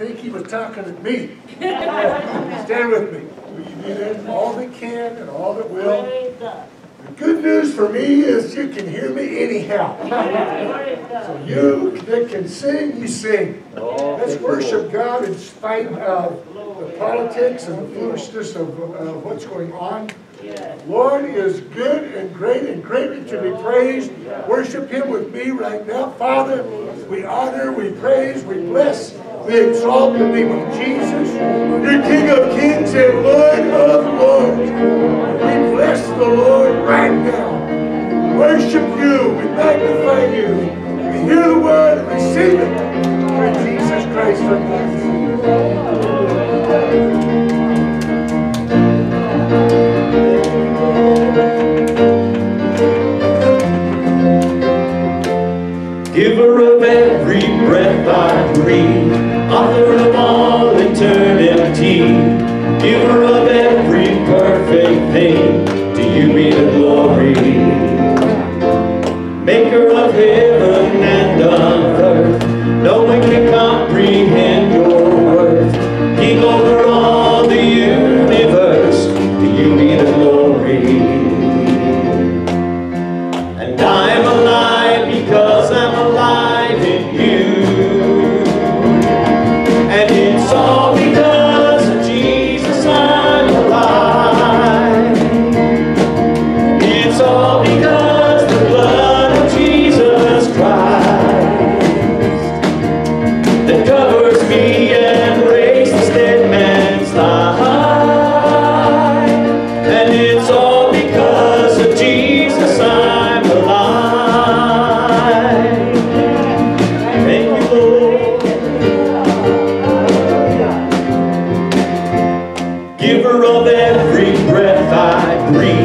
think he was talking to me. Stand with me. Will you all that can and all that will? The good news for me is you can hear me anyhow. so you that can sing, you sing. Let's worship God in spite of the politics and the foolishness of, of what's going on. Lord is good and great and greatly to be praised. Worship Him with me right now. Father, we honor, we praise, we bless. We exalt the name of Jesus. your King of kings and Lord of lords. We bless the Lord right now. We worship you. We magnify you. We hear the word and receive it. For Jesus Christ our Lord. green.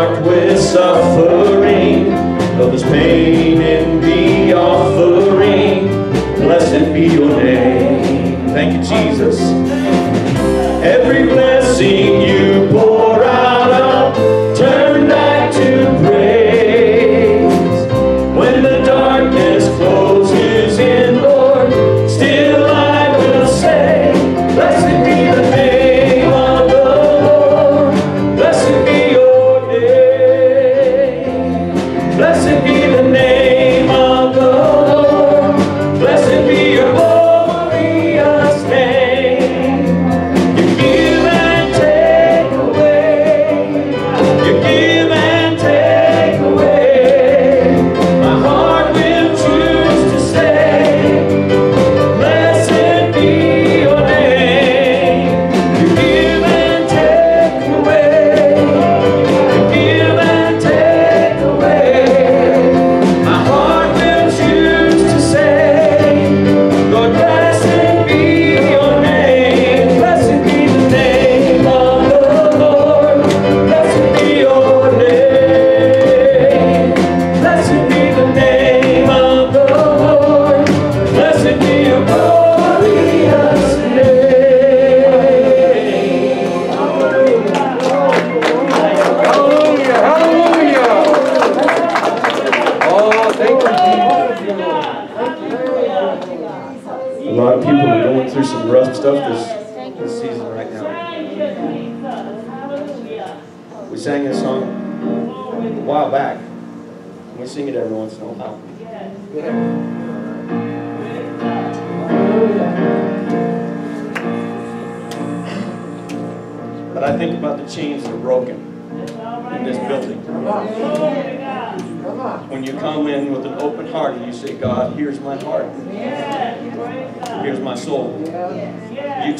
marked with suffering, though there's pain in the offering, blessed be your name. Thank you, Jesus. Every blessing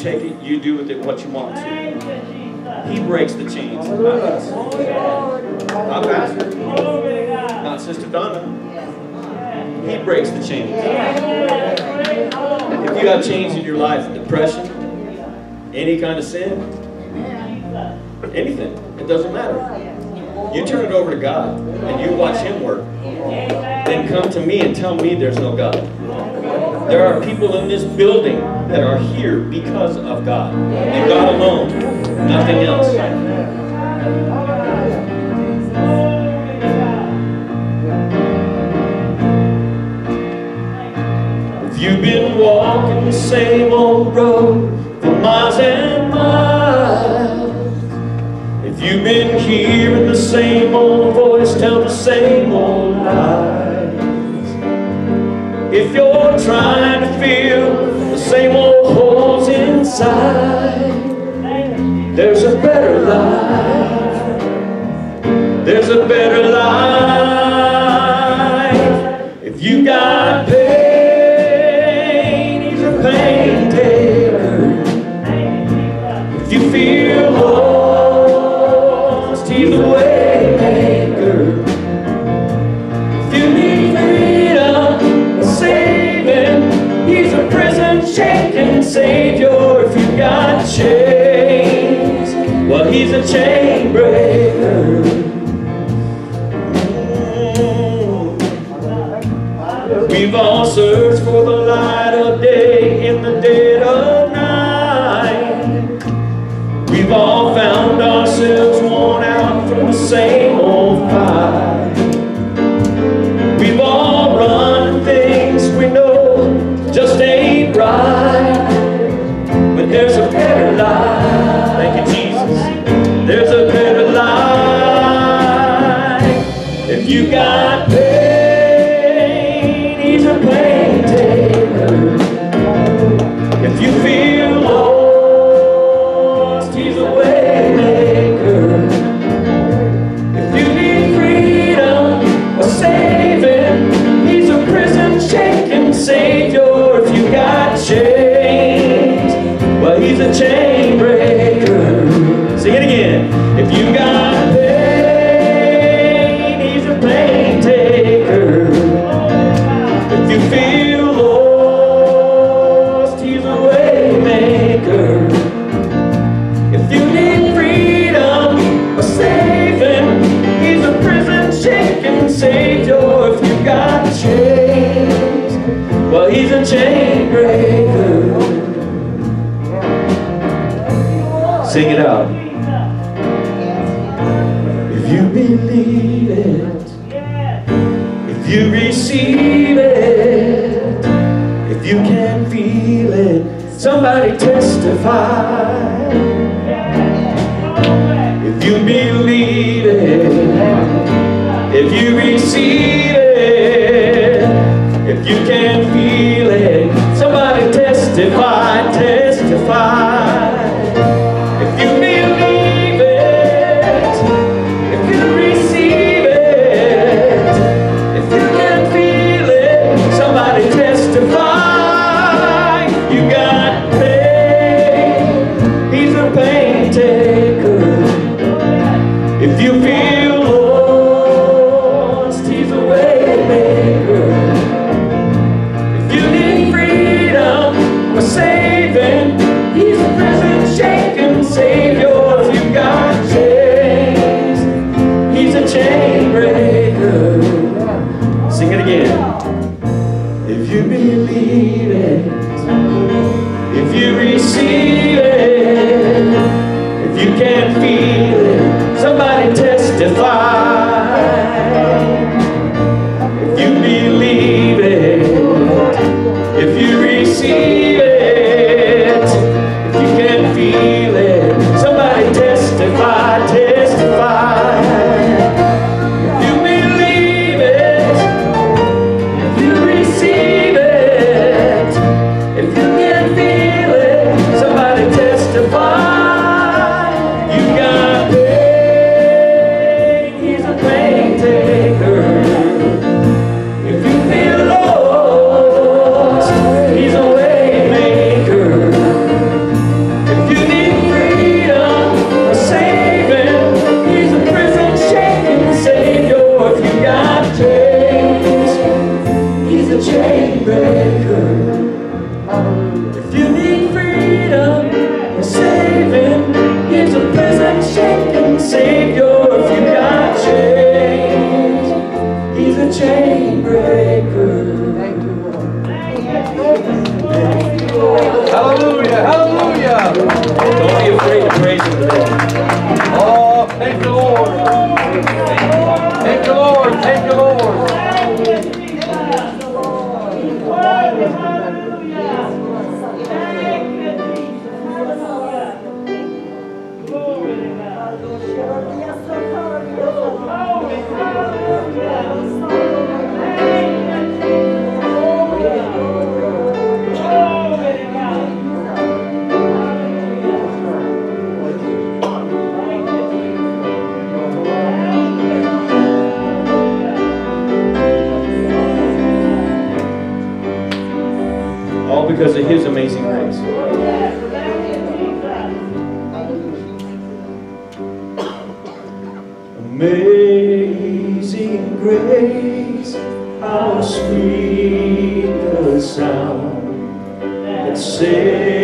take it, you do with it what you want to. He breaks the chains, not us. Not Pastor. Not Sister Donna. He breaks the chains. If you have chains in your life, depression, any kind of sin, anything, it doesn't matter. You turn it over to God and you watch Him work. Then come to me and tell me there's no God. There are people in this building that are here because of God. And God alone, nothing else. If you've been walking the same old road for miles and miles, if you've been hearing the same old voice tell the same old lies, if you're trying to feel the same old holes inside. There's a better life. There's a better life. chain breaker. We've all searched for the light of day in the dead of night. We've all found ourselves worn out from the same can feel it. Somebody testify. sound that says.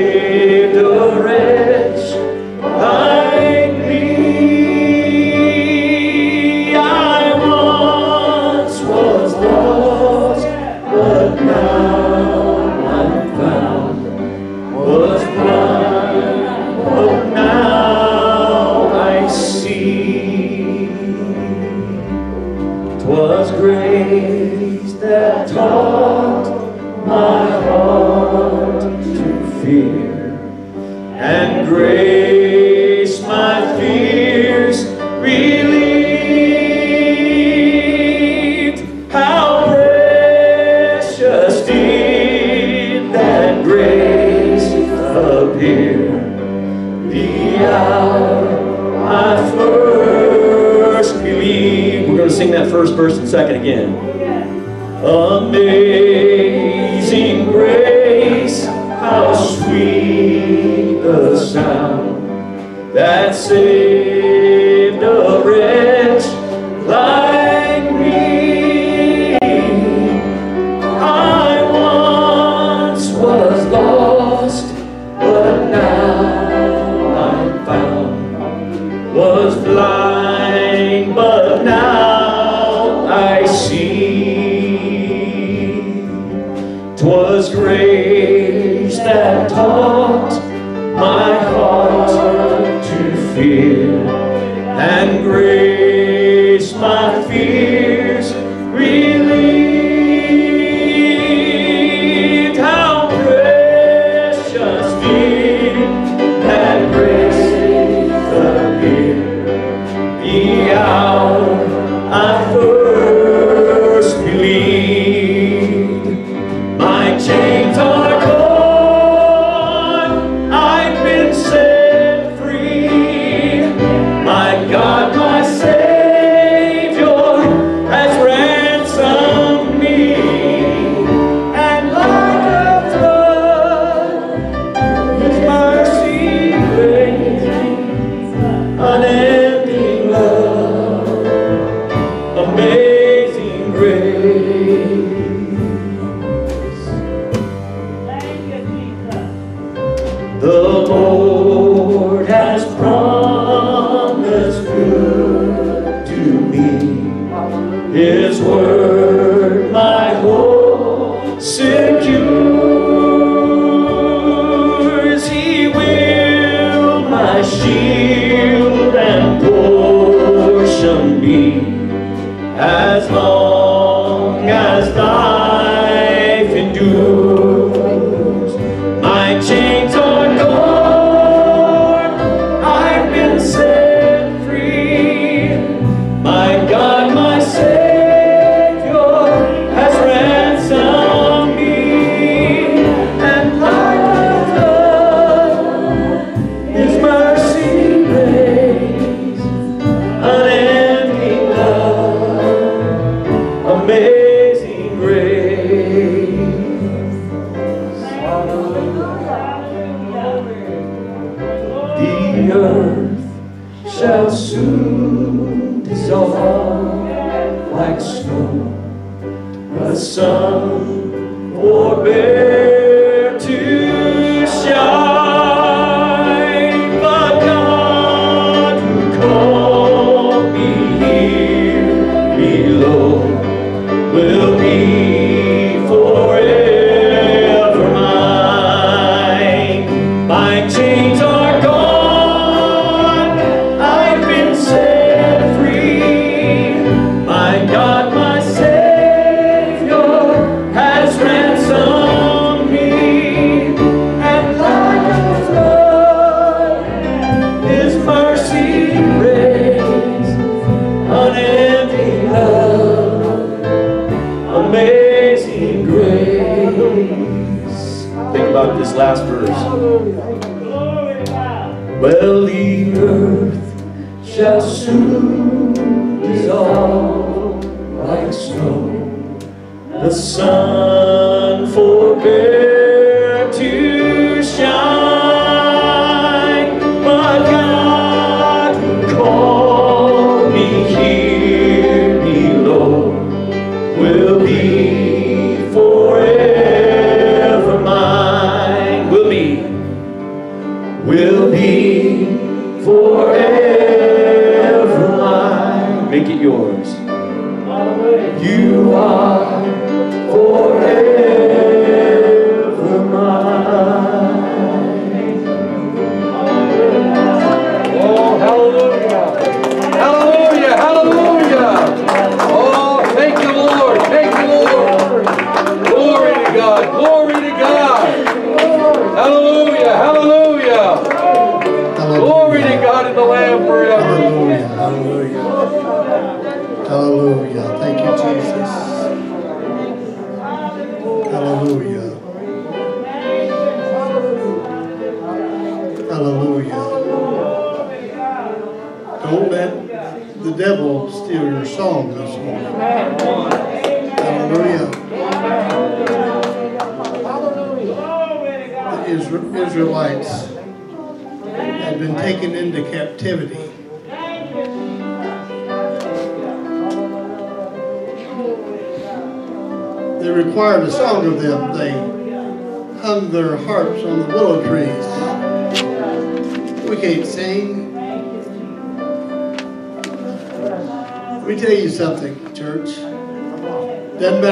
Well, the earth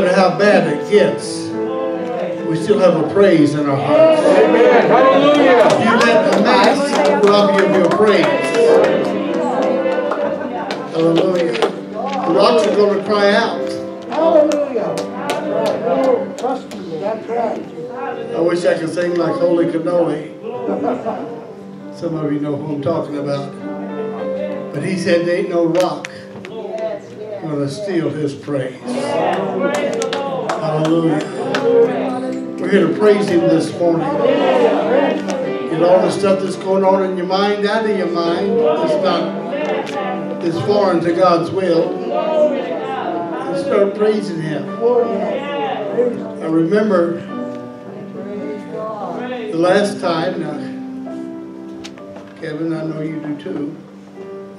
matter how bad it gets, we still have a praise in our hearts. Amen. Hallelujah. You let the mass rob you of your praise. Hallelujah. The rocks are going to cry out. Hallelujah. Trust me, that's right. I wish I could sing like Holy Cannoli. Some of you know who I'm talking about. But he said there ain't no rock gonna steal his praise. Hallelujah. We're here to praise him this morning. Get all the stuff that's going on in your mind out of your mind. It's not it's foreign to God's will. And start praising him. I remember the last time, now, Kevin, I know you do too.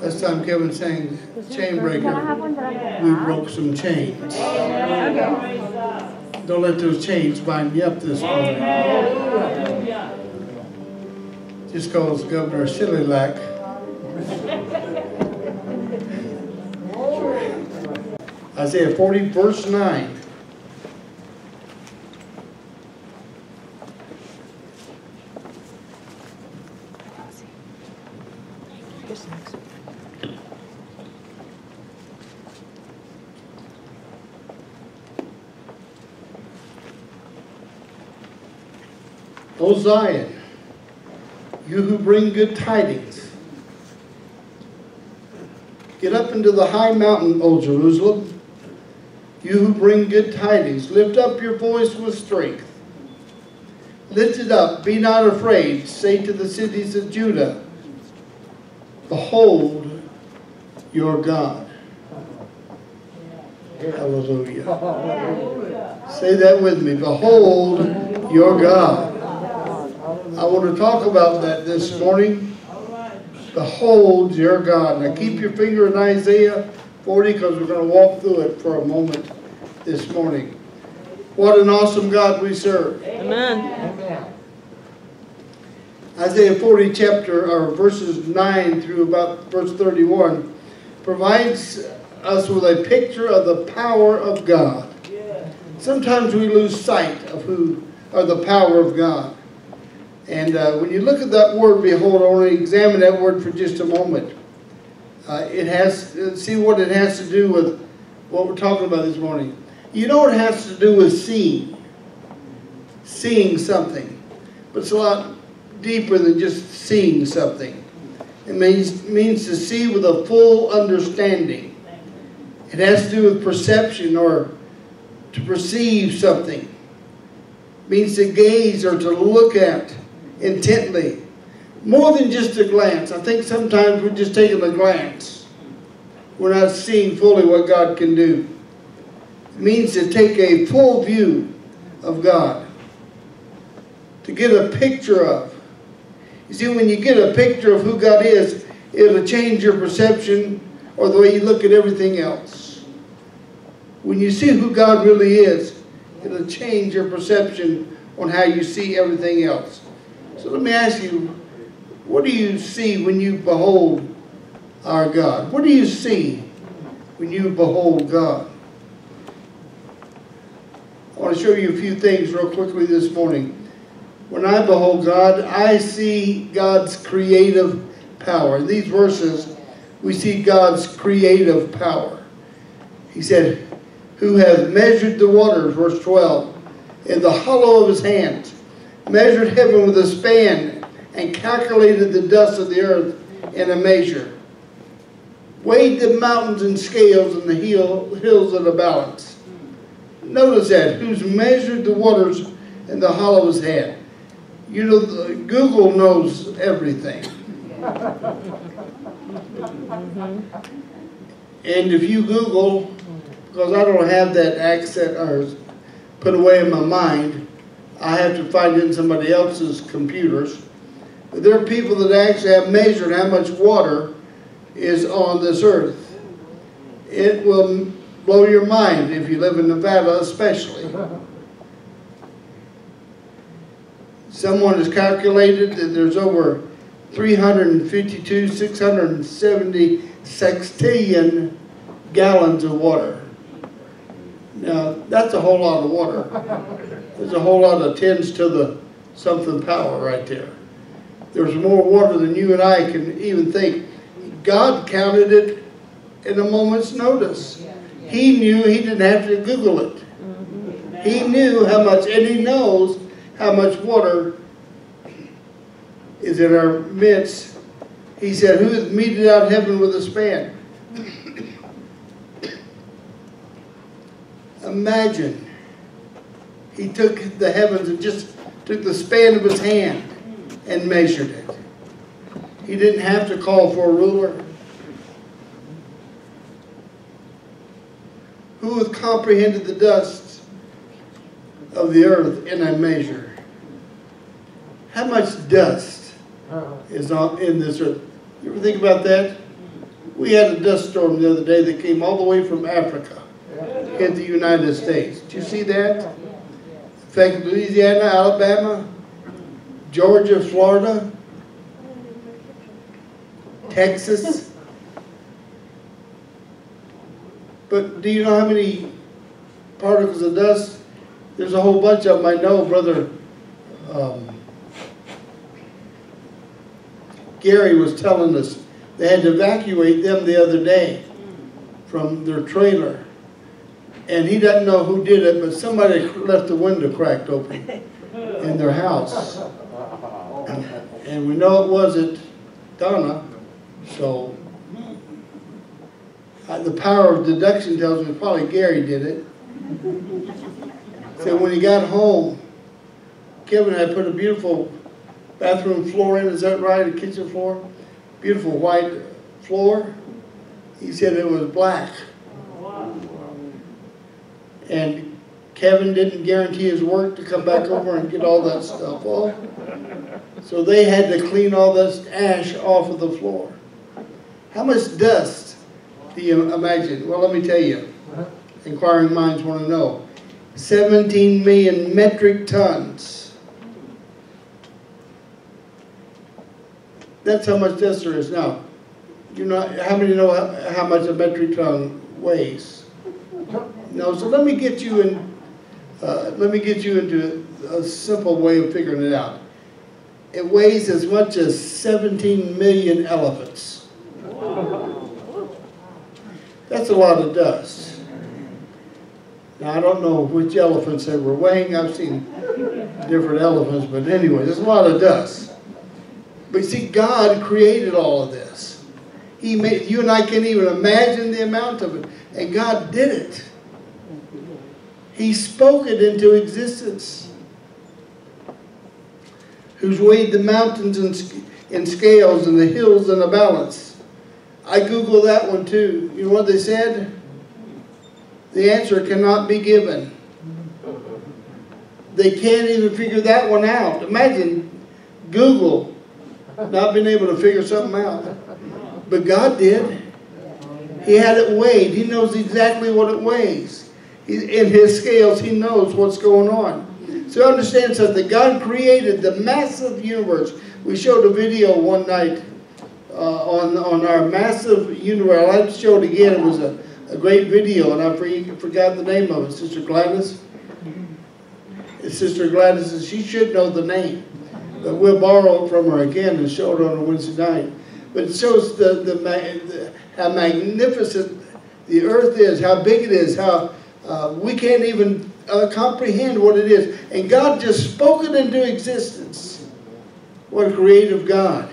Last time Kevin sang Chain Breaker, we broke some chains. Don't let those chains bind you up this morning. Just cause Governor Sisolak. Isaiah 40, verse 9. O Zion, you who bring good tidings, get up into the high mountain, O Jerusalem. You who bring good tidings, lift up your voice with strength. Lift it up, be not afraid. Say to the cities of Judah, Behold your God. Hallelujah. Say that with me. Behold your God. I want to talk about that this morning. Behold your God. Now keep your finger in Isaiah 40 because we're going to walk through it for a moment this morning. What an awesome God we serve. Amen. Isaiah 40 chapter or verses 9 through about verse 31 provides us with a picture of the power of God. Sometimes we lose sight of who or the power of God. And uh, when you look at that word, behold, I want to examine that word for just a moment. Uh, it has, see what it has to do with what we're talking about this morning. You know it has to do with seeing. Seeing something. But it's a lot deeper than just seeing something. It means, means to see with a full understanding. It has to do with perception or to perceive something. It means to gaze or to look at intently. More than just a glance. I think sometimes we're just taking a glance. We're not seeing fully what God can do. It means to take a full view of God. To get a picture of. You see, when you get a picture of who God is, it'll change your perception or the way you look at everything else. When you see who God really is, it'll change your perception on how you see everything else. So let me ask you, what do you see when you behold our God? What do you see when you behold God? I want to show you a few things real quickly this morning. When I behold God, I see God's creative power. In these verses, we see God's creative power. He said, Who has measured the waters, verse 12, in the hollow of his hands, measured heaven with a span, and calculated the dust of the earth in a measure, weighed the mountains in scales and the hill, hills in a balance. Notice that, who's measured the waters in the hollow of his hand. You know, the, Google knows everything. And if you Google because I don't have that accent or put away in my mind. I have to find in somebody else's computers. There are people that actually have measured how much water is on this earth. It will blow your mind if you live in Nevada especially. Someone has calculated that there's over 352, 670 sextillion gallons of water. Now, that's a whole lot of water. There's a whole lot of tens to the something power right there. There's more water than you and I can even think. God counted it in a moment's notice. He knew he didn't have to Google it. He knew how much, and he knows how much water is in our midst. He said, Who hath meted out heaven with a span? Imagine. He took the heavens and just took the span of his hand and measured it. He didn't have to call for a ruler. Who hath comprehended the dust of the earth in a measure? How much dust uh-huh. is on in this earth? You ever think about that? We had a dust storm the other day that came all the way from Africa hit the United States. Do you see that? Affected Louisiana, Alabama, Georgia, Florida, Texas. But do you know how many particles of dust? There's a whole bunch of them. I know, brother. Um, Gary was telling us they had to evacuate them the other day from their trailer. And he doesn't know who did it, but somebody left the window cracked open in their house. And we know it wasn't Donna, so uh, the power of deduction tells me probably Gary did it. So when he got home, Kevin had put a beautiful bathroom floor in, is that right, a kitchen floor? Beautiful white floor. He said it was black. And Kevin didn't guarantee his work to come back over and get all that stuff off. So they had to clean all this ash off of the floor. How much dust do you imagine? Well, let me tell you. Inquiring minds want to know. 17 million metric tons. That's how much dust there is now. You know, how many know how, how much a metric ton weighs? No, so let me get you in, uh, let me get you into a simple way of figuring it out. It weighs as much as 17 million elephants. That's a lot of dust. Now, I don't know which elephants they were weighing. I've seen different elephants, but anyway, there's a lot of dust. But you see, God created all of this. He made, you and I can't even imagine the amount of it. And God did it. He spoke it into existence. Who's weighed the mountains in, in scales and the hills in a balance. I Googled that one too. You know what they said? The answer cannot be given. They can't even figure that one out. Imagine Google not being able to figure something out. But God did. He had it weighed. He knows exactly what it weighs. In his scales, he knows what's going on. So understand something. God created the massive universe. We showed a video one night uh, on, on our massive universe. I'd to show it again. It was a, a great video, and I forgot the name of it. Sister Gladys? Sister Gladys, and she should know the name. But we'll borrow it from her again and show it on a Wednesday night. But it shows the, the, the how magnificent the earth is, how big it is, how uh, we can't even uh, comprehend what it is. And God just spoke it into existence. What a creative God.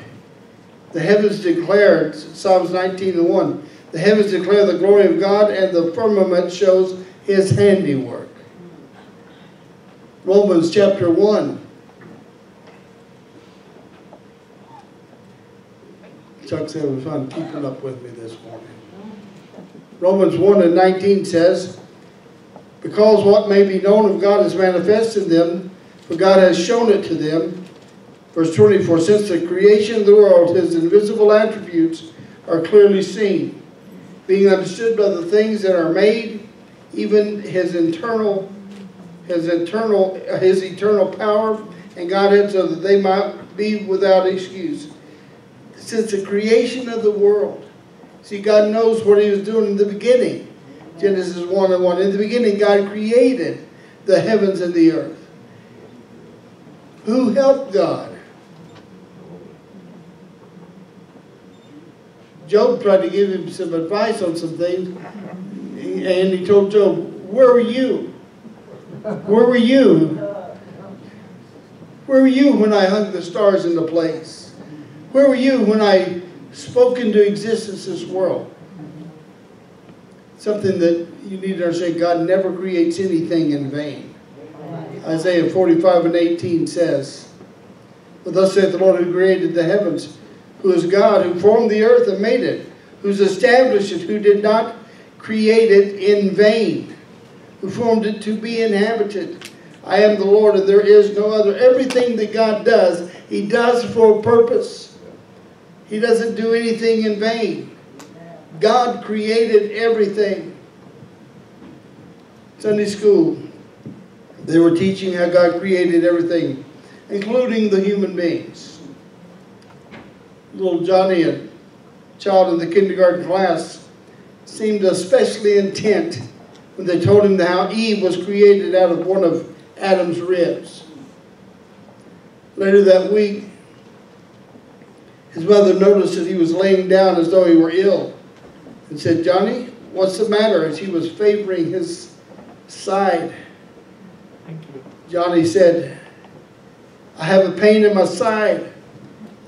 The heavens declare, Psalms 19 and 1, the heavens declare the glory of God and the firmament shows his handiwork. Romans chapter 1. Chuck said it was fun keeping up with me this morning. Romans 1 and 19 says, Because what may be known of God is manifest in them, for God has shown it to them. Verse 24, Since the creation of the world, his invisible attributes are clearly seen, being understood by the things that are made, even his internal, his internal, his eternal power and Godhead, so that they might be without excuse. Since the creation of the world, see, God knows what He was doing in the beginning. Genesis 1 and 1. In the beginning, God created the heavens and the earth. Who helped God? Job tried to give him some advice on some things, and he told Job, Where were you? Where were you? Where were you when I hung the stars into place? Where were you when I spoke into existence this world? Something that you need to understand God never creates anything in vain. Isaiah 45 and 18 says, But thus saith the Lord who created the heavens, who is God, who formed the earth and made it, who's established it, who did not create it in vain, who formed it to be inhabited. I am the Lord and there is no other. Everything that God does, He does for a purpose. He doesn't do anything in vain. God created everything. Sunday school, they were teaching how God created everything, including the human beings. Little Johnny, a child in the kindergarten class, seemed especially intent when they told him how Eve was created out of one of Adam's ribs. Later that week, his mother noticed that he was laying down as though he were ill and said, Johnny, what's the matter? As he was favoring his side. Johnny said, I have a pain in my side.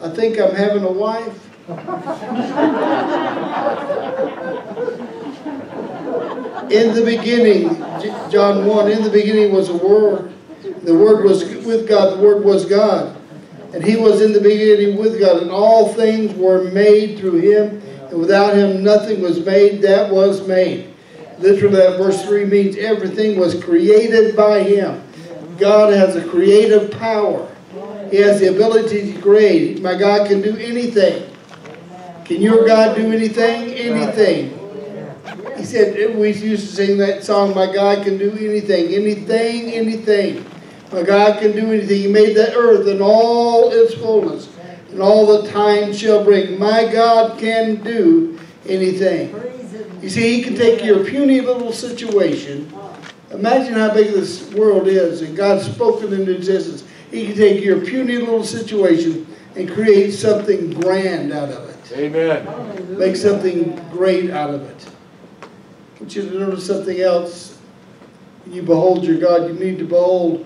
I think I'm having a wife. in the beginning, John 1, in the beginning was a word. The word was with God, the word was God. And he was in the beginning with God, and all things were made through him, and without him nothing was made that was made. Literally, that verse 3 means everything was created by him. God has a creative power. He has the ability to create. My God can do anything. Can your God do anything? Anything. He said, we used to sing that song, My God can do anything, anything, anything. My God can do anything. He made the earth and all its fullness, and all the time shall bring. My God can do anything. You see, He can take your puny little situation. Imagine how big this world is, and God's spoken into existence. He can take your puny little situation and create something grand out of it. Amen. Make something great out of it. I want you to notice something else. When you behold your God, you need to behold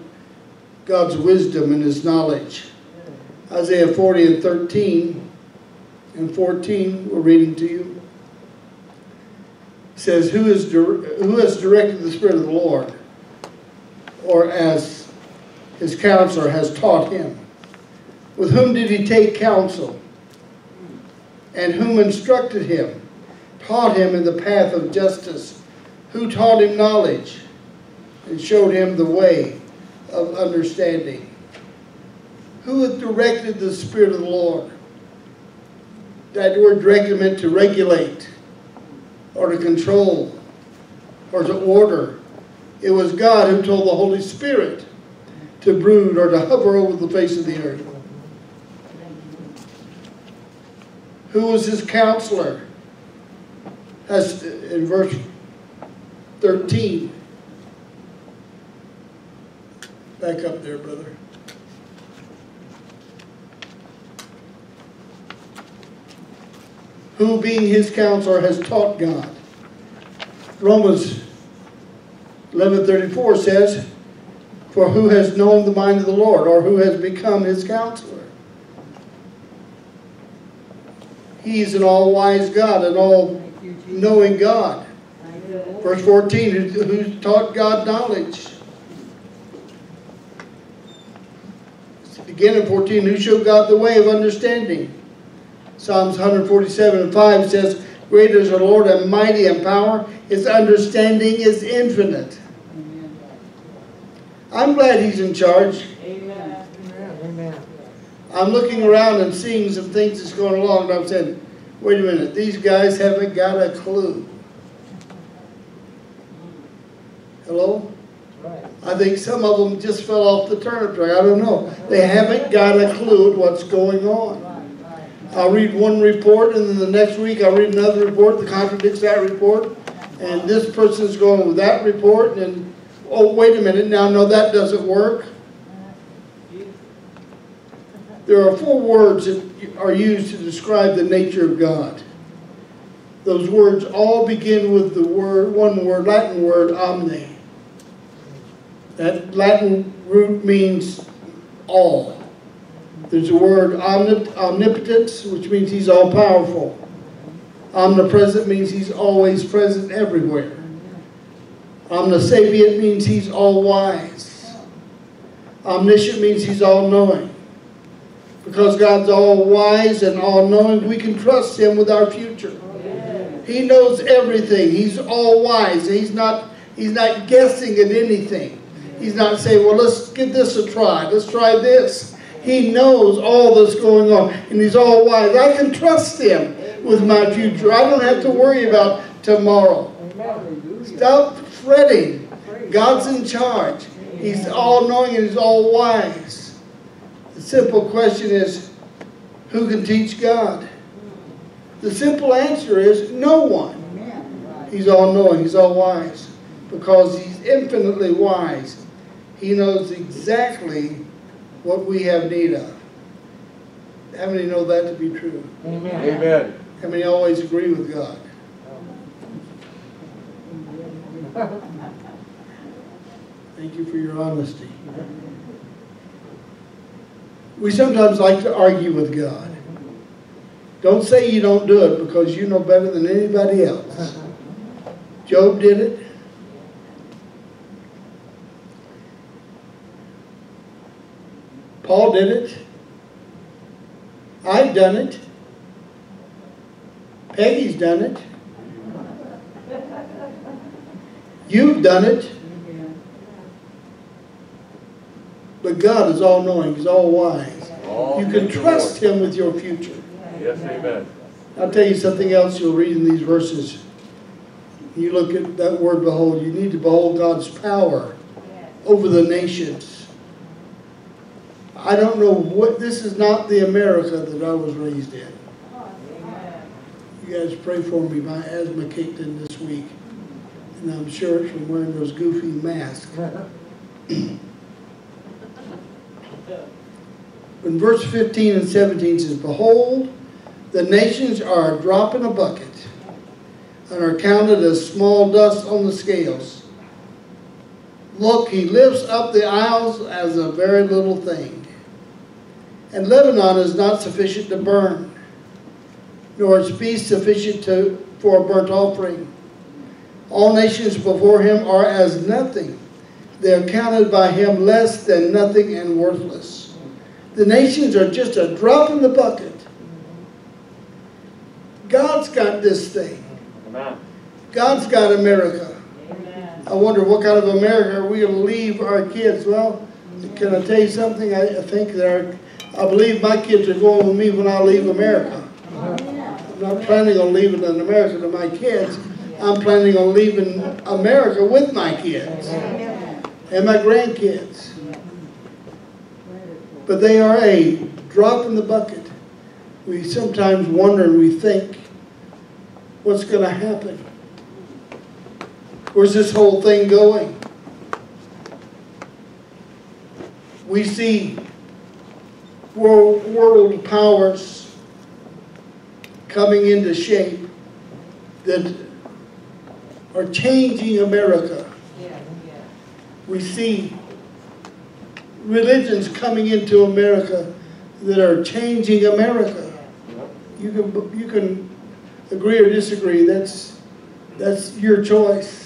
God's wisdom and His knowledge. Isaiah 40 and 13 and 14, we're reading to you. It says, who, is, who has directed the Spirit of the Lord? Or as his counselor has taught him. With whom did he take counsel? And whom instructed him? Taught him in the path of justice? Who taught him knowledge? And showed him the way of understanding? Who directed the Spirit of the Lord? That word directed meant to regulate, or to control, or to order. It was God who told the Holy Spirit to brood or to hover over the face of the earth. Who was his counselor? As in verse 13. Back up there, brother. Who, being his counselor, has taught God. Romans 11.34 says, For who has known the mind of the Lord, or who has become his counselor? He's an all-wise God, an all-knowing God. Verse 14, who, who taught God knowledge. Again in 14, who showed God the way of understanding? Psalms 147 and 5 says, Great is the Lord and mighty in power. His understanding is infinite. I'm glad he's in charge. Amen. Amen. I'm looking around and seeing some things that's going along, and I'm saying, wait a minute, these guys haven't got a clue. Hello? Right. I think some of them just fell off the turnip truck. I don't know. They haven't got a clue what's going on. I'll read one report, and then the next week I'll read another report that contradicts that report. And this person's going with that report, and oh, wait a minute, now no, that doesn't work. There are four words that are used to describe the nature of God. Those words all begin with the word, one word, Latin word, omni. That Latin root means all. There's a word omnip- omnipotence, which means he's all powerful. Omnipresent means he's always present everywhere. Omnisapient means he's all wise. Omniscient means he's all knowing. Because God's all wise and all knowing, we can trust him with our future. He knows everything. He's all wise. He's not he's not guessing at anything. He's not saying, well, let's give this a try. Let's try this. He knows all that's going on, and he's all wise. I can trust him with my future. I don't have to worry about tomorrow. Stop fretting. God's in charge. He's all knowing and he's all wise. The simple question is, who can teach God? The simple answer is no one. He's all knowing, he's all wise. Because he's infinitely wise. He knows exactly what we have need of. How many know that to be true? Amen. Amen. How many always agree with God? Thank you for your honesty. We sometimes like to argue with God. Don't say you don't do it because you know better than anybody else. Job did it. Paul did it. I've done it. Peggy's done it. You've done it. But God is all knowing, He's all wise. All You can trust Him with your future. Yes, amen. I'll tell you something else you'll read in these verses. You look at that word behold, you need to behold God's power over the nations. I don't know what, this is not the America that I was raised in. You guys pray for me. My asthma kicked in this week. And I'm sure it's from wearing those goofy masks. In verse 15 and 17 says, Behold, the nations are a drop in a bucket and are counted as small dust on the scales. Look, he lifts up the isles as a very little thing. And Lebanon is not sufficient to burn, nor its beast sufficient to, for a burnt offering. All nations before him are as nothing. They are counted by him less than nothing and worthless. The nations are just a drop in the bucket. God's got this thing. Amen. God's got America. I wonder what kind of America we to leave our kids? Well, can I tell you something? I, I think that our, I believe my kids are going with me when I leave America. I'm not planning on leaving in America to my kids. I'm planning on leaving America with my kids and my grandkids. But they are a drop in the bucket. We sometimes wonder and we think, what's going to happen? Where's this whole thing going? We see world, powers coming into shape that are changing America. Yeah, yeah. We see religions coming into America that are changing America. You can, you can agree or disagree, that's, that's your choice.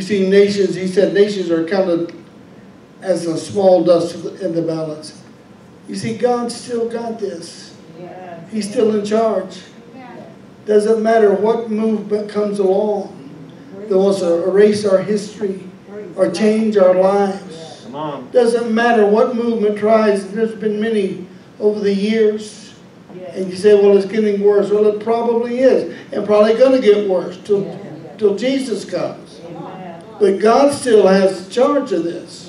We see nations, he said nations are counted as a small dust in the balance. You see, God's still got this. He's still in charge. Doesn't matter what movement comes along that wants to erase our history or change our lives. Come. Doesn't matter what movement tries. There's been many over the years. And you say, well, it's getting worse. Well, it probably is. And probably going to get worse till, till Jesus comes. But God still has charge of this.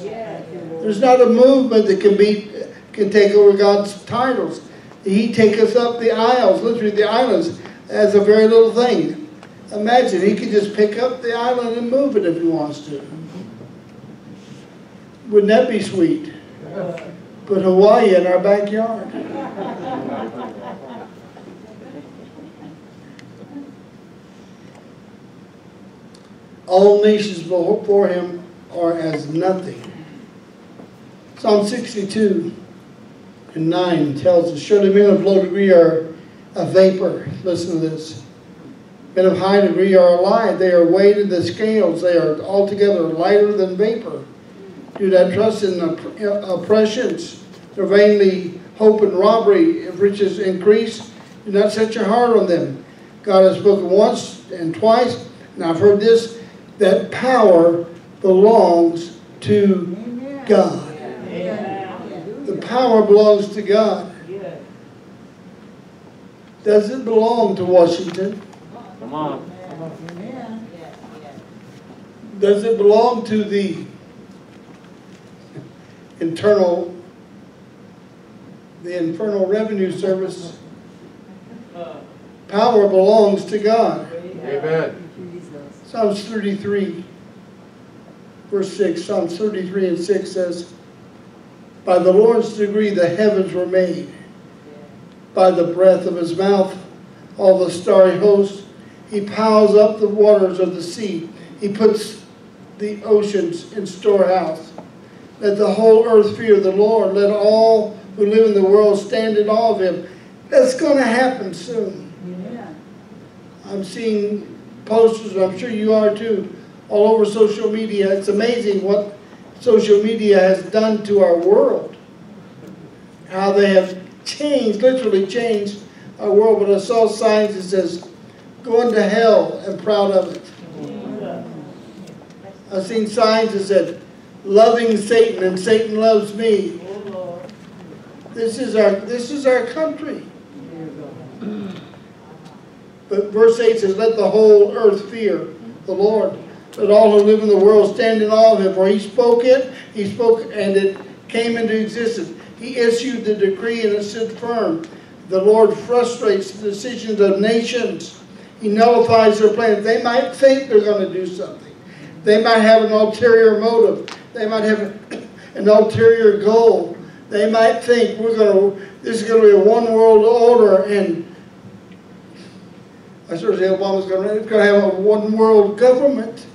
There's not a movement that can be can take over God's titles. He take us up the isles, literally the islands, as a very little thing. Imagine he could just pick up the island and move it if he wants to. Wouldn't that be sweet? Put Hawaii in our backyard. All nations before him are as nothing. Psalm 62 and 9 tells us, Surely men of low degree are a vapor. Listen to this. Men of high degree are alive. They are weighed in the scales. They are altogether lighter than vapor. Do not trust in oppressions, nor vainly hope in robbery. If riches increase, do not set your heart on them. God has spoken once and twice, and I've heard this, that power belongs to God. The power belongs to God. Does it belong to Washington? Come on. Does it belong to the internal, the Infernal Revenue Service? Power belongs to God. Amen. Psalms 33, verse 6. Psalms 33 and 6 says, By the Lord's degree the heavens were made, by the breath of his mouth all the starry hosts. He piles up the waters of the sea. He puts the oceans in storehouse. Let the whole earth fear the Lord. Let all who live in the world stand in awe of him. That's going to happen soon. I'm seeing posters, I'm sure you are too, all over social media. It's amazing what social media has done to our world. How they have changed, literally changed our world. But I saw signs that says, going to hell and proud of it. I've seen signs that said, loving Satan and Satan loves me. This is our this is our country. But verse 8 says, Let the whole earth fear the Lord. Let all who live in the world stand in awe of him. For he spoke it, he spoke, and it came into existence. He issued the decree and it stood firm. The Lord frustrates the decisions of nations. He nullifies their plans. They might think they're going to do something. They might have an ulterior motive. They might have an ulterior goal. They might think we're going to, this is going to be a one world order and I of say Obama's going to, going to have a one world government.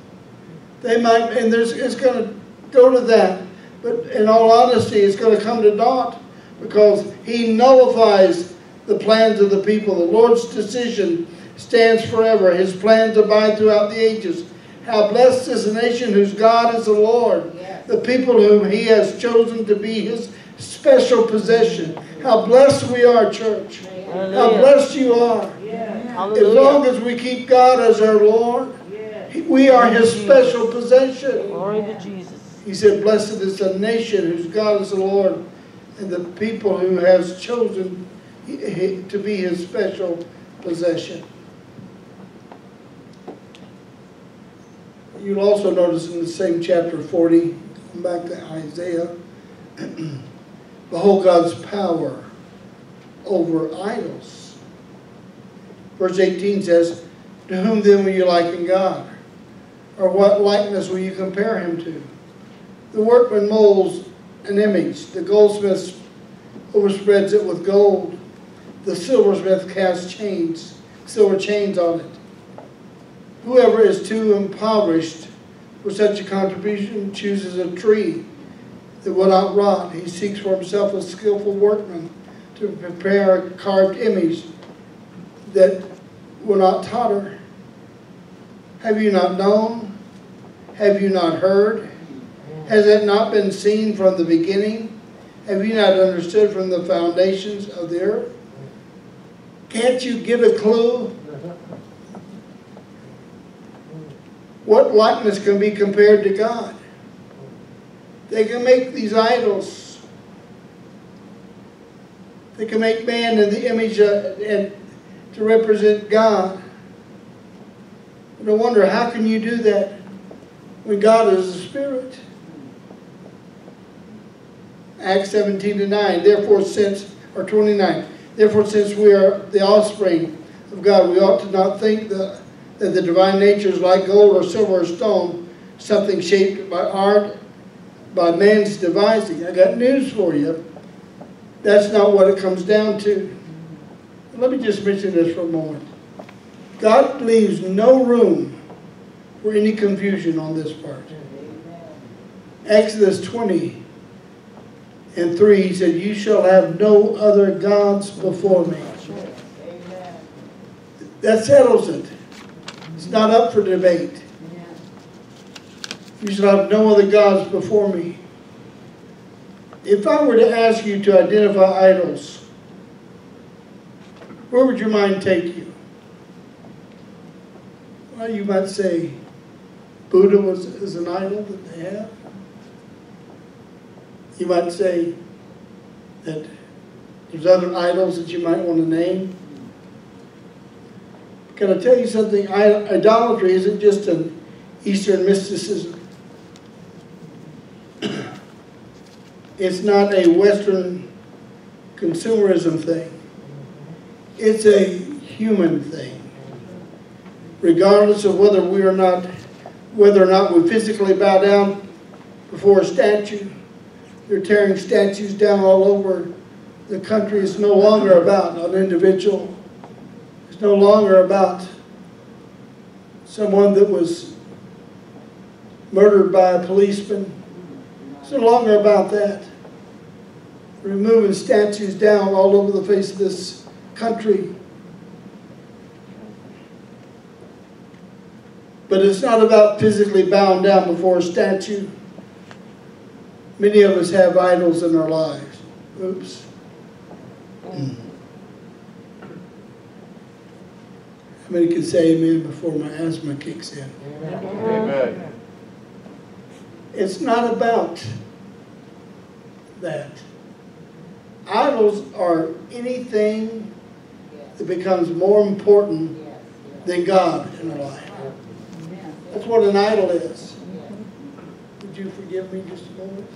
They might, and there's, it's going to go to that. But in all honesty, it's going to come to naught because he nullifies the plans of the people. The Lord's decision stands forever. His plans abide throughout the ages. How blessed is the nation whose God is the Lord, Yes. the people whom he has chosen to be his special possession. How blessed we are, church. How blessed you are. As long as we keep God as our Lord, we are his special possession. Glory to Jesus. He said, Blessed is the nation whose God is the Lord, and the people who has chosen he- he- to be his special possession. You'll also notice in the same chapter 40, come back to Isaiah, behold God's power over idols. Verse 18 says, To whom then will you liken God? Or what likeness will you compare him to? The workman molds an image. The goldsmith overspreads it with gold. The silversmith casts chains, silver chains on it. Whoever is too impoverished for such a contribution chooses a tree that will not rot. He seeks for himself a skillful workman to prepare a carved image that will not totter. Have you not known? Have you not heard? Has it not been seen from the beginning? Have you not understood from the foundations of the earth? Can't you get a clue? What likeness can be compared to God? They can make these idols. They can make man in the image of, and to represent God. And I wonder, how can you do that when God is a spirit? Acts 17 to 9. Therefore, since, or 29. Therefore, since we are the offspring of God, we ought to not think that, that the divine nature is like gold or silver or stone, something shaped by art, by man's devising. I got news for you. That's not what it comes down to. Let me just mention this for a moment. God leaves no room for any confusion on this part. Exodus 20 and 3, he said, You shall have no other gods before me. That settles it. It's not up for debate. You shall have no other gods before me. If I were to ask you to identify idols, where would your mind take you? Well, you might say Buddha was, is an idol that they have. You might say that there's other idols that you might want to name. Can I tell you something? Idolatry isn't just an Eastern mysticism. It's not a Western consumerism thing. It's a human thing. Regardless of whether we are not, whether or not we physically bow down before a statue, they're tearing statues down all over the country. It's no longer about an individual. It's no longer about someone that was murdered by a policeman. It's no longer about that. Removing statues down all over the face of this country. But it's not about physically bowing down before a statue. Many of us have idols in our lives. Oops. How many can say amen before my asthma kicks in? Amen. It's not about that. Idols are anything that becomes more important than God in our life. That's what an idol is. Would you forgive me just a moment?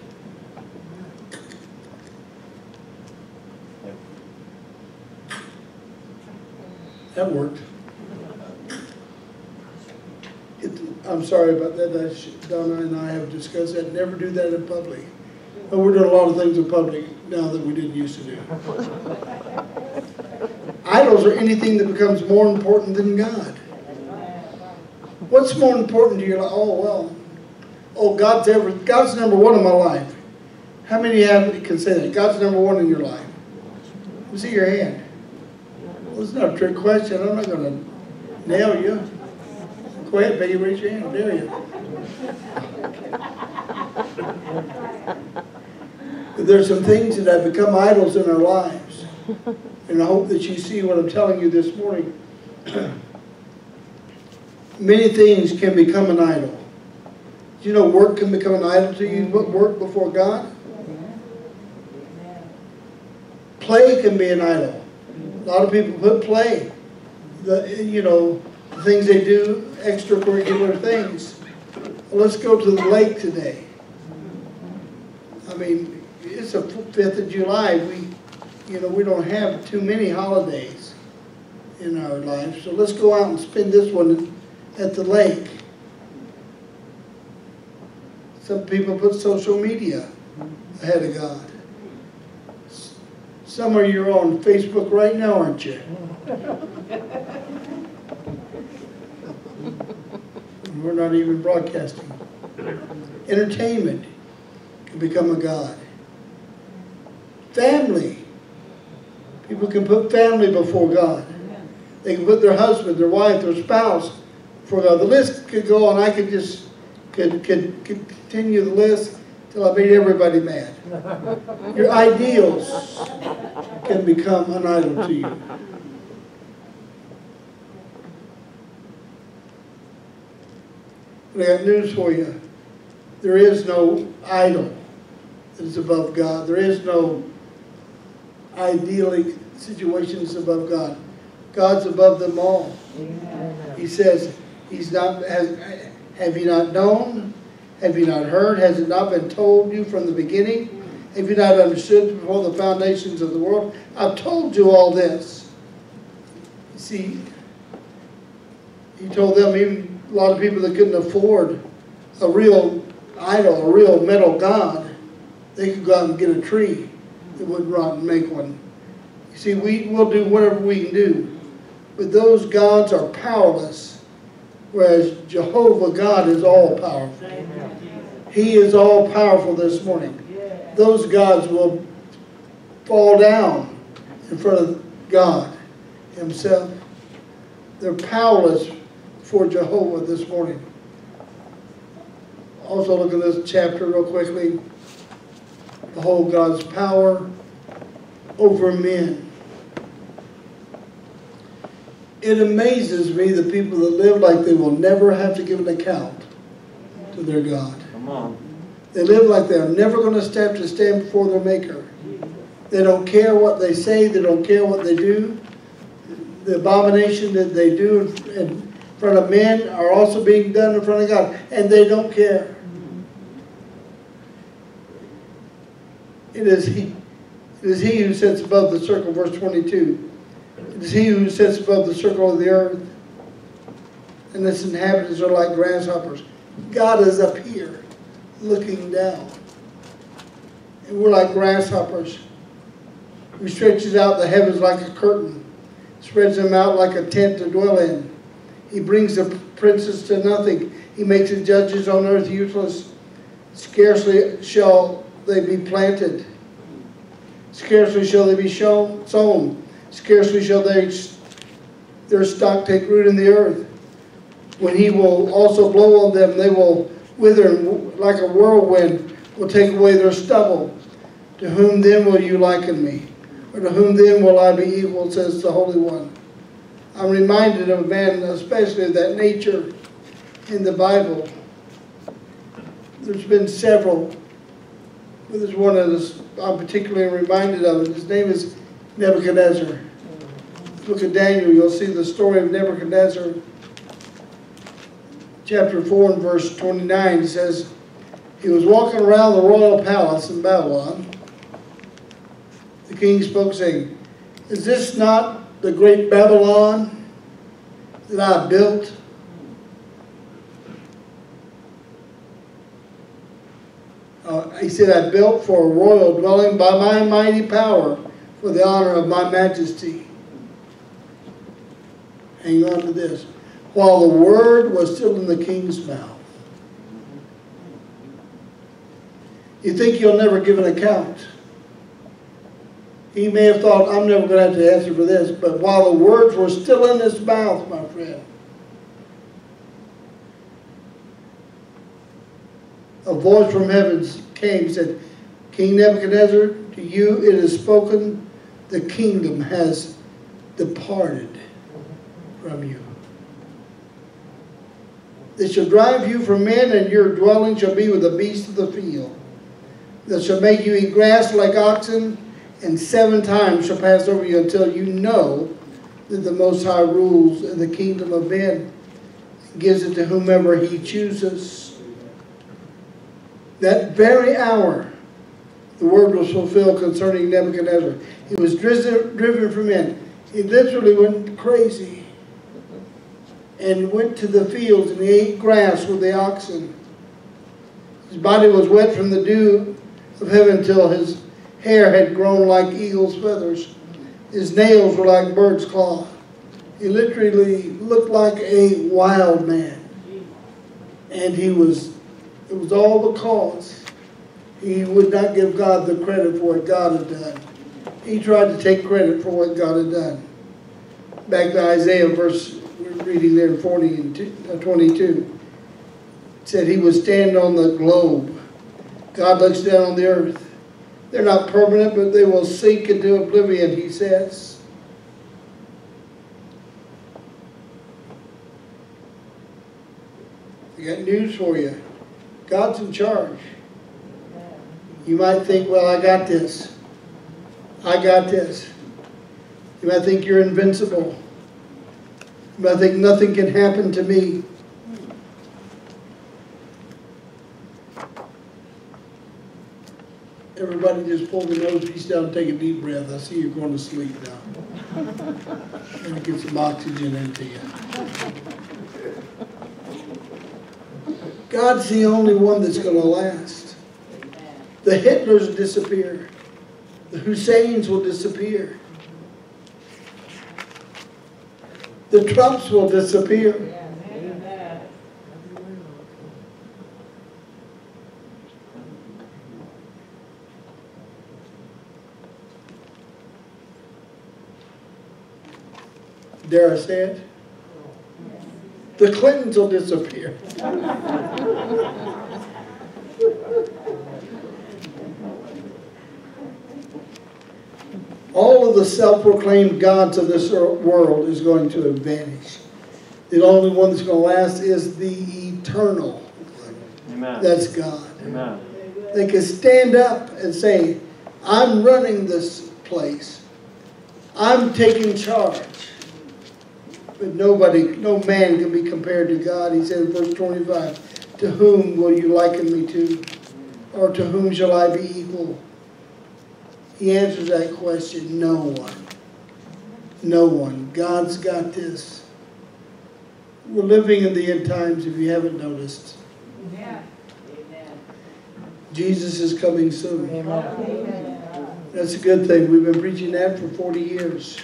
That worked. It, I'm sorry about that. Should, Donna and I have discussed that. Never do that in public. But we're doing a lot of things in public now that we didn't used to do. Idols are anything that becomes more important than God. What's more important to you? Oh well, oh God's ever God's number one in my life. How many have can say that God's number one in your life? Let me see your hand. Well, it's not a trick question. I'm not going to nail you. Go ahead, Peggy, raise your hand. I dare you. There's some things that have become idols in our lives. And I hope that you see what I'm telling you this morning. Many things can become an idol. Do you know work can become an idol to you? Work before God? Play can be an idol. A lot of people put play. The, you know, the things they do, extracurricular things. Let's go to the lake today. I mean, it's the 5th of July. We, you know, we don't have too many holidays in our lives. So let's go out and spend this one at the lake. Some people put social media ahead of God. Some of you are on Facebook right now, aren't you? We're not even broadcasting. Entertainment can become a God. Family. People can put family before God. They can put their husband, their wife, their spouse before God. The list could go on. I could just could, could, could continue the list. till I made everybody mad. Your ideals can become an idol to you. But I got news for you. There is no idol that is above God. There is no idyllic situations above God. God's above them all. He says, He's not has have you not known? Have you not heard? Has it not been told you from the beginning? Have you not understood before the foundations of the world? I've told you all this. See, he told them even a lot of people that couldn't afford a real idol, a real metal god, they could go out and get a tree that wouldn't rot and make one. You see, we will do whatever we can do. But those gods are powerless, whereas Jehovah God is all powerful. He is all powerful this morning. Those gods will fall down in front of God Himself. They're powerless for Jehovah this morning. Also, look at this chapter real quickly. Behold God's power over men. It amazes me the people that live like they will never have to give an account to their God. Come on. They live like they're never going to step to stand before their Maker. They don't care what they say. They don't care what they do. The abomination that they do in front of men are also being done in front of God, and they don't care. It is He. It is He who sits above the circle, verse 22. It is He who sits above the circle of the earth, and its inhabitants are like grasshoppers. God is up here, looking down. And we're like grasshoppers. He stretches out the heavens like a curtain, spreads them out like a tent to dwell in. He brings the princes to nothing. He makes the judges on earth useless. Scarcely shall they be planted. Scarcely shall they be shown, sown. Scarcely shall they, their stock take root in the earth. When he will also blow on them, they will wither like a whirlwind will take away their stubble. To whom then will you liken me? Or to whom then will I be equal, says the Holy One. I'm reminded of a man, especially of that nature in the Bible. There's been several, there's one that I'm particularly reminded of. His name is Nebuchadnezzar. Look at Daniel, you'll see the story of Nebuchadnezzar. Chapter 4 and verse 29 says, He was walking around the royal palace in Babylon. The king spoke, saying, Is this not the great Babylon that I built? Uh, he said, I built for a royal dwelling by my mighty power for the honor of my majesty. Hang on to this. While the word was still in the king's mouth. You think you'll never give an account. He may have thought, I'm never going to have to answer for this, but while the words were still in his mouth, my friend, a voice from heaven came and said, King Nebuchadnezzar, to you it is spoken, the kingdom has departed from you. It shall drive you from men, and your dwelling shall be with the beasts of the field. They shall make you eat grass like oxen, and seven times shall pass over you until you know that the Most High rules in the kingdom of men gives it to whomever he chooses. That very hour, the word was fulfilled concerning Nebuchadnezzar. He was driven, from men. He literally went crazy and went to the fields and he ate grass with the oxen. His body was wet from the dew of heaven till his hair had grown like eagle's feathers. His nails were like bird's claw. He literally looked like a wild man. And he was, it was all because he would not give God the credit for what God had done. He tried to take credit for what God had done. Back to Isaiah verse, we're reading there in 40 and uh, 22. It said he would stand on the globe God looks down on the earth. They're not permanent, but they will sink into oblivion, he says. I got news for you. God's in charge. You might think, well, I got this. I got this. You might think you're invincible. You might think nothing can happen to me. Everybody just pull the nose piece down and take a deep breath. I see you're going to sleep now. Let me get some oxygen into you. God's the only one that's going to last. The Hitlers disappear. The Husseins will disappear. The Trumps will disappear. Dare I say it? The Clintons will disappear. All of the self-proclaimed gods of this world is going to vanish. The only one that's going to last is the eternal. Amen. That's God. Amen. They can stand up and say, I'm running this place. I'm taking charge. But nobody, no man can be compared to God. He said in verse 25, To whom will you liken me to? Or to whom shall I be equal? He answers that question, no one. No one. God's got this. We're living in the end times if you haven't noticed. Yeah. Jesus is coming soon. Amen. That's a good thing. We've been preaching that for 40 years.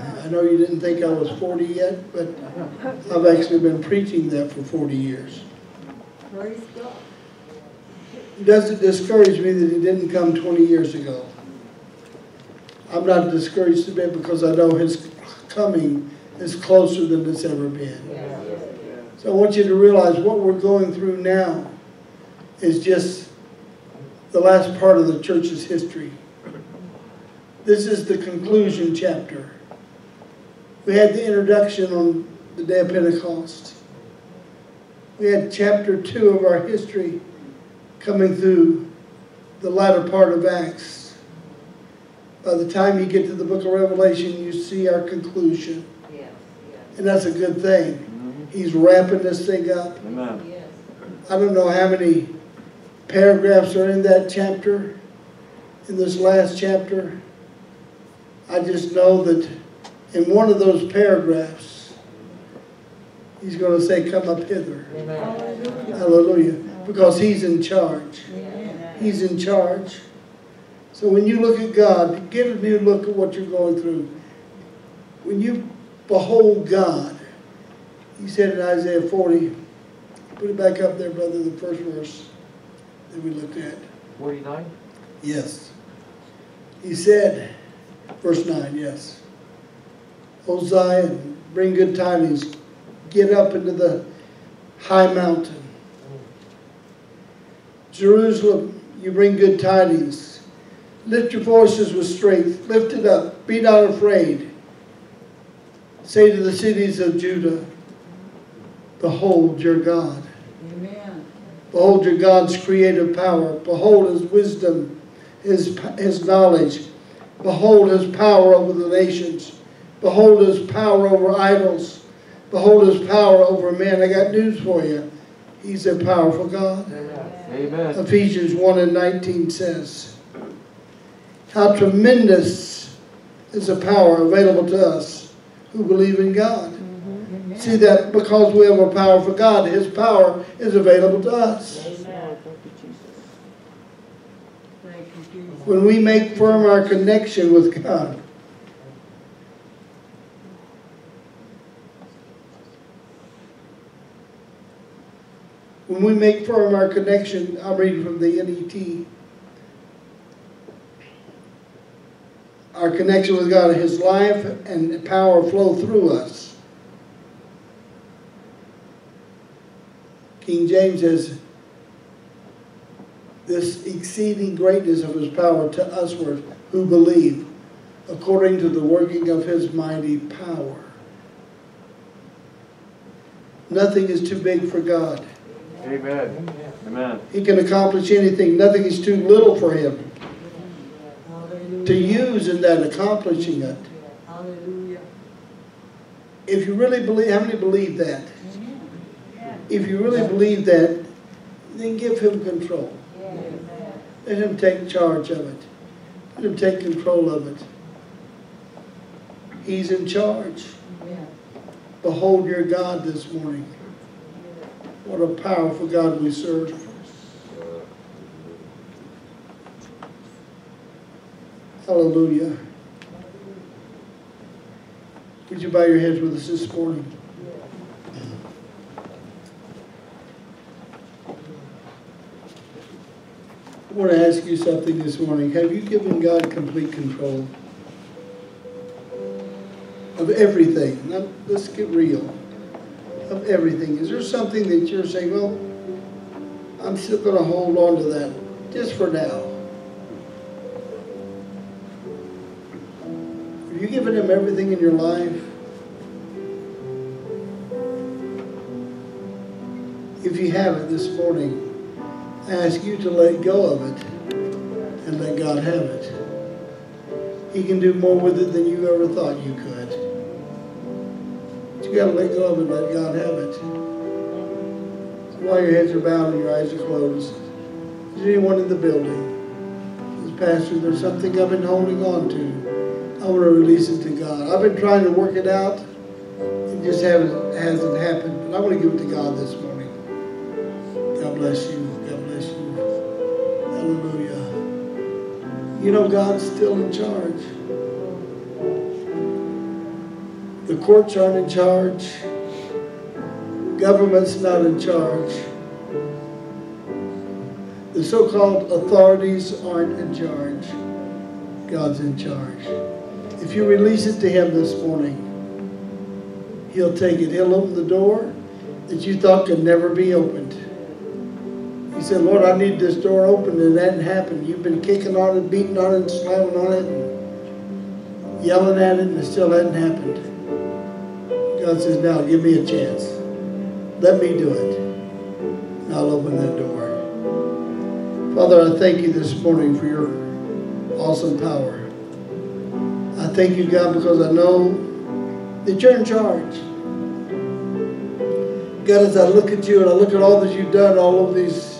I know you didn't think I was 40 yet, but I've actually been preaching that for 40 years. Praise God. Doesn't discourage me that he didn't come 20 years ago. I'm not discouraged a bit because I know his coming is closer than it's ever been. So I want you to realize what we're going through now is just the last part of the church's history. This is the conclusion chapter. We had the introduction on the day of Pentecost. We had chapter two of our history coming through the latter part of Acts. By the time you get to the book of Revelation, you see our conclusion. Yes, And that's a good thing. Mm-hmm. He's wrapping this thing up. Amen. yes, I don't know how many paragraphs are in that chapter, in this last chapter. I just know that in one of those paragraphs, he's going to say, Come up hither. Hallelujah. Because he's in charge. He's in charge. So when you look at God, get a new look at what you're going through. When you behold God, he said in Isaiah 40, put it back up there, brother, the first verse that we looked at. 49? Yes. He said, verse 9, yes. O Zion, bring good tidings. Get up into the high mountain. Jerusalem, you bring good tidings. Lift your voices with strength. Lift it up. Be not afraid. Say to the cities of Judah, Behold your God. amen. Behold your God's creative power. Behold his wisdom, his, his knowledge. Behold his power over the nations. Behold his power over idols. Behold his power over men. I got news for you. He's a powerful God. Amen. Ephesians 1 and 19 says, How tremendous is the power available to us who believe in God. Mm-hmm. See that because we have a powerful God, His power is available to us. Amen. Thank you, Jesus. When we make firm our connection with God, when we make firm our connection, I'm reading from the NET. Our connection with God, His life and power flow through us. King James says, this exceeding greatness of his power to usward who believe, according to the working of his mighty power. Nothing is too big for God. Amen. Amen. He can accomplish anything. Nothing is too little for him to use in that accomplishing it. Hallelujah. If you really believe, how many believe that? If you really believe that, then give him control. Let him take charge of it. Let him take control of it. He's in charge. Behold your God this morning. What a powerful God we serve. Hallelujah. Would you bow your heads with us this morning? I want to ask you something this morning. Have you given God complete control of everything? Now, let's get real. Of everything. Is there something that you're saying, well, I'm still going to hold on to that just for now? Have you given Him everything in your life? If you haven't this morning, I ask you to let go of it and let God have it. He can do more with it than you ever thought you could. You got to let go of it and let God have it. While your heads are bowed and your eyes are closed, is anyone in the building? Says, Pastor, there's something I've been holding on to. I want to release it to God. I've been trying to work it out. It just hasn't, hasn't happened. But I want to give it to God this morning. God bless you. God bless you. Hallelujah. You know, God's still in charge. The courts aren't in charge. Government's not in charge. The so-called authorities aren't in charge. God's in charge. If you release it to Him this morning, He'll take it. He'll open the door that you thought could never be opened. He said, Lord, I need this door open, and that happened. You've been kicking on it, beating on it, slamming on it, yelling at it, and it still hadn't happened. God says, now give me a chance. Let me do it. And I'll open that door. Father, I thank you this morning for your awesome power. I thank you, God, because I know that you're in charge. God, as I look at you and I look at all that you've done, all of these,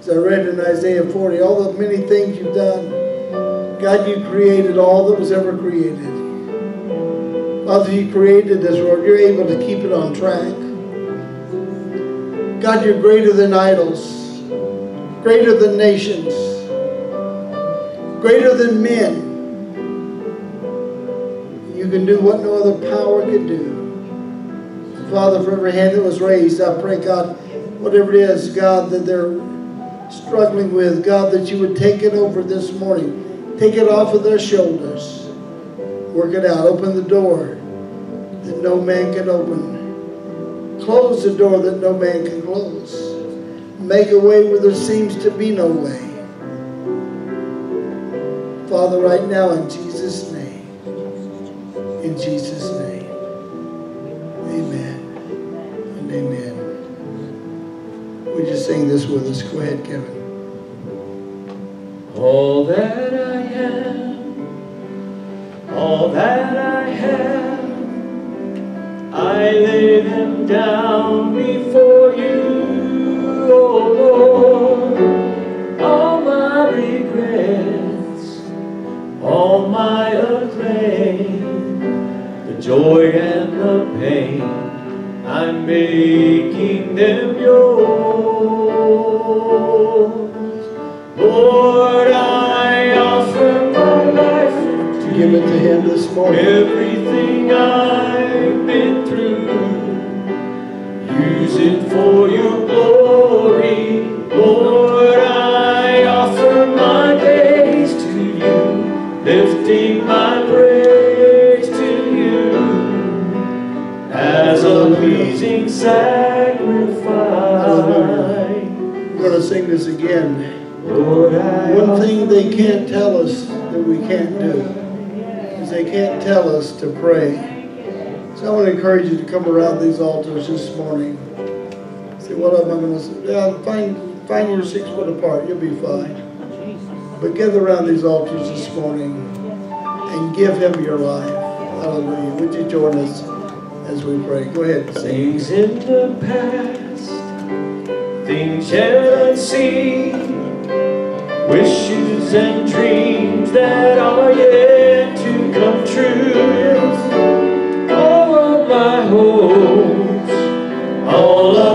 as I read in Isaiah 40, all the many things you've done, God, you created all that was ever created. Father, you created this world. You're able to keep it on track. God, you're greater than idols, greater than nations, greater than men. You can do what no other power can do. Father, for every hand that was raised, I pray, God, whatever it is, God, that they're struggling with, God, that you would take it over this morning. Take it off of their shoulders. Work it out. Open the door that no man can open. Close the door that no man can close. Make a way where there seems to be no way. Father, right now, in Jesus' name, in Jesus' name, amen and amen. Would you sing this with us? Go ahead, Kevin. All that I am, all that I have, I lay them down before you, oh Lord. All my regrets, all my acclaim, the joy and the pain, I'm making them yours. Lord, this morning. Everything I've been through, use it for your glory, Lord. I offer my days to you, lifting my praise to you as a pleasing sacrifice. We're going to sing this again. Lord, One thing they can't tell us that we can't do they can't tell us to pray. So I want to encourage you to come around these altars this morning. Say, what am I going to say? Yeah, find, find your six foot apart. You'll be fine. But gather around these altars this morning and give him your life. Hallelujah. Would you join us as we pray? Go ahead. Sing. Things in the past, things yet unseen, wishes and dreams that are yet come true. All of my hopes, all of